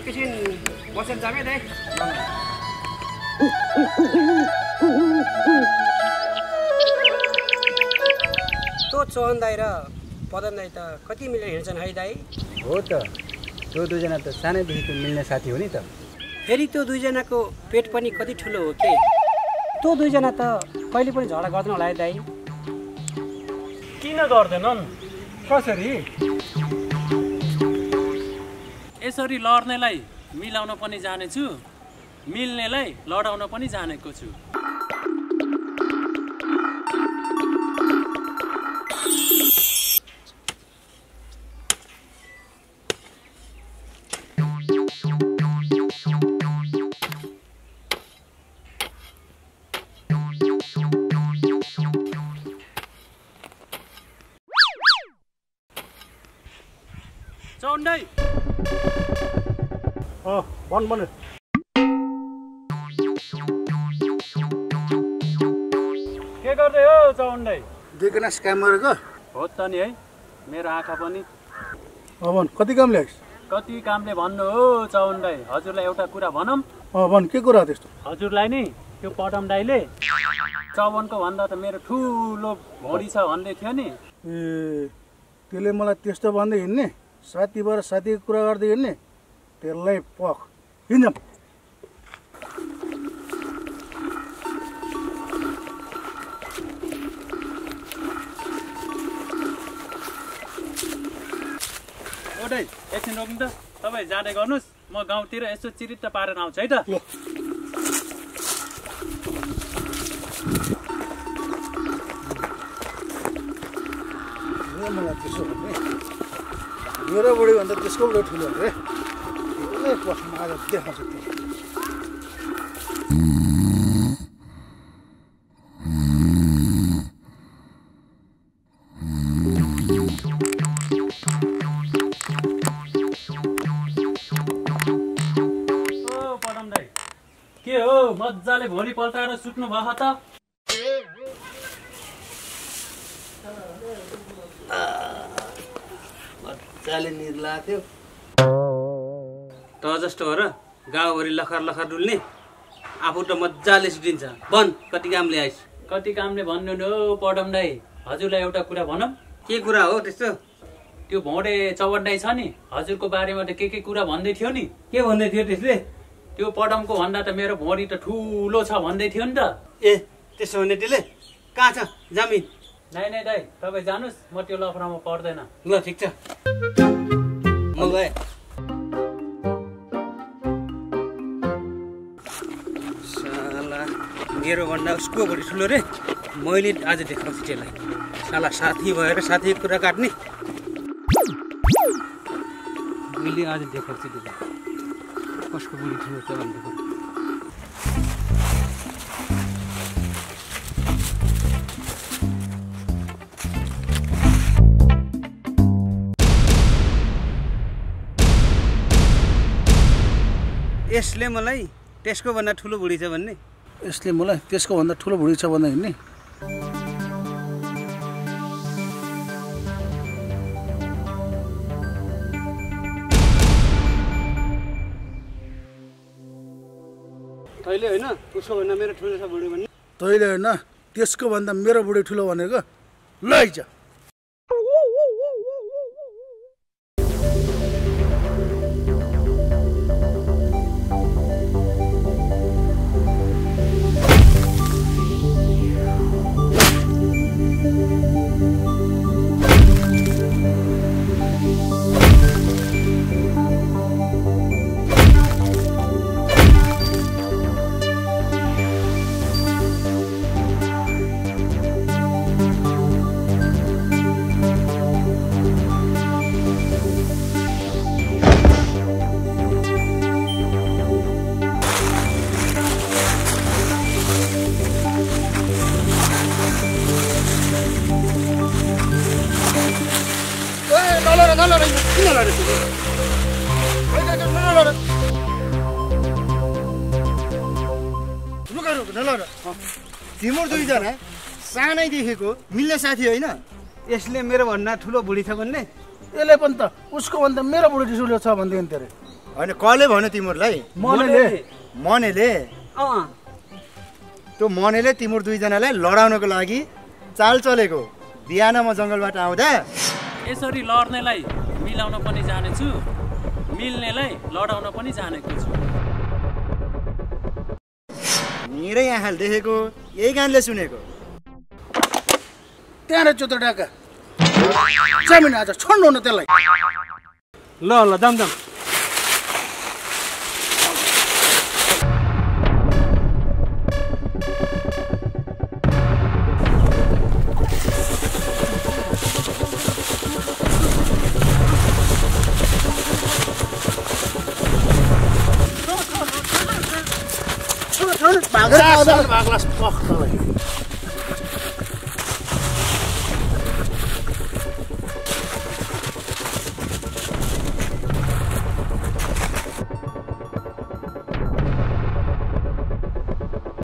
एकछिन बसेर जाम है दाइ तँ चौहान दाई र पदम दाई त कति मिलेर हिँड्छन् है दाई हो त. त्यो दुईजना त सानैदेखिको मिल्ने साथी हो नि त। फेरि त्यो दुईजनाको पेट पनि कति ठुलो हो के? त्यो दुईजना त कहिले पनि झगडा गर्दैन होला है दाई किन गर्दैनन्? कसरी? यसरी लड्नेलाई मिलाउन पनि जानेछु मिल्नेलाई लडाउन पनि जानेको छु। चौन्डै भन भन। के गर्दै हो चौन्डै दुई? गनास काम गरेको हो त नि है मेरो आँखा पनि। अँ भन कति काम ल्याइस्? कति कामले भन्नु हो चौन्डै हजुरलाई एउटा कुरा भनौँ। अँ भन के कुरा त्यस्तो? हजुरलाई नि त्यो पटम दाईले चौवनको भन्दा त मेरो ठुलो भोडी छ भन्दै थियो नि। ए त्यसले मलाई त्यस्तो भन्दै हिँड्ने? साथी भएर साथीको कुरा गर्दै हिँड्ने? त्यसलाई पख हिँड्छ ओडै एकछिन रोक्नु त तपाईँ जाँदै गर्नुहोस्। म गाउँतिर यसो चिरित्त पारेर आउँछु है त? मलाई त्यसो भने मेरो बुढी भन्दा त्यसको ठुलो अरे के हो? मजाले भोलि पल्टाएर सुत्नु भयो त मजाले निर लाग्थ्यो त जस्तो हो र गाउँभरि लखर लखर डुल्ने। आफू त मजाले सुटिन्छ। बन कति काम ल्याइस् कति कामले भन्नु नि हो पदम दाई। हजुरलाई एउटा कुरा भनौँ। के कुरा हो त्यस्तो? त्यो भोडे चौवन दाई छ नि। हजुरको बारेमा त के के कुरा भन्दै थियो नि? के भन्दै थियो त्यसले? त्यो पडमको भन्दा त मेरो भोडी त ठुलो छ भन्दै थियो नि त। ए त्यसो भने त्यसले कहाँ छ? जमिन? नाइ नाइ दाई तपाईँ जानुहोस्। म त्यो लफरामा पर्दैन। ल ठिक छ। म गएँ। मेरो भन्दा उसको भोलि ठुलो रे। मैले आज देखाउँछु त्यसलाई साला साथी भएर साथीको कुरा काट्ने। मैले आज देखाउँछु त्यसलाई कसको बुढी ठुलो छ भनेर यसले मलाई त्यसको भन्दा ठुलो बुढी छ भन्ने। यसले मलाई त्यसको भन्दा ठुलो भुँडी छ भन्दा हिँड्ने। तैँले होइन उसको भन्दा मेरो ठुलो छ बुढी भन्ने। तैँले होइन त्यसको भन्दा मेरो बुढी ठुलो भनेको लैजा। तिम्रो दुईजना सानैदेखिको मिल्ने साथी होइन यसले मेरो भन्दा ठुलो बुढी छ भन्ने यसले पनि त उसको भन्दा मेरो बुढी ठुलो छ भन्दै थियो अरे होइन कसले भन्यो तिमीहरूलाई मनले मनेले अँ त्यो मनेले तिम्रो दुईजनालाई लडाउनको लागि चाल चलेको बिहान म जङ्गलबाट आउँदा यसरी लड्नेलाई मिलाउन पनि जानेछु मिल्नेलाई लडाउन पनि जानेको छु। मेरै आँखाले देखेको यही कानले सुनेको। त्यहाँ रहेछ त्यो डाका जमिन आज छोड्नु न त्यसलाई। ल ल जाम जाम Arvaaklas pohkalle.